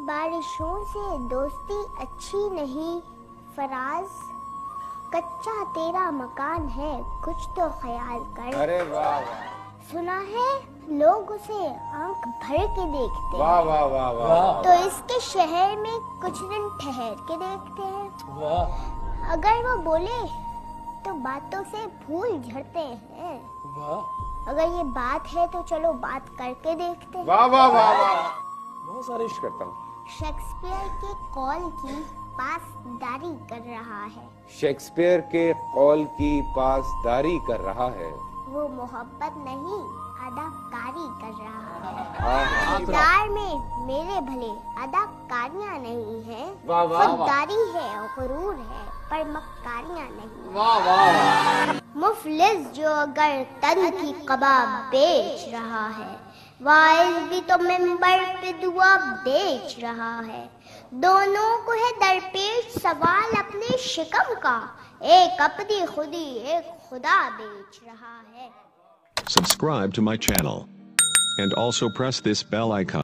बारिशों से दोस्ती अच्छी नहीं फराज। कच्चा तेरा मकान है कुछ तो ख्याल कर। अरे वाह वाह। सुना है लोग उसे आँख भर के देखते हैं। वाह वाह वाह वाह तो इसके शहर में कुछ दिन ठहर के देखते हैं। वाह। अगर वो बोले तो बातों से भूल झड़ते हैं। वाह। अगर ये बात है तो चलो बात करके देखते हैं। वाह वाह वाह वाह। बहुत सारे इश्क करता हूँ। शेक्सपियर के कॉल की पासदारी कर रहा है। शेक्सपियर के कॉल की पासदारी कर रहा है। वो मोहब्बत नहीं अदाकारी कर रहा है। हाँ हाँ में मेरे भले अदाकारियाँ नहीं है। खुददारी है और गुरूर है पर मक्कारियाँ नहीं। वाह वाह। मुफलिस जो अगर तन की कबाब बेच रहा है वाइज भी तो मेंबर पे दुआ बेच रहा है दोनों को है दरपेश सवाल अपने शिकम का एक अपनी खुदी, एक खुदा बेच रहा है Subscribe to my channel. And also press this bell icon.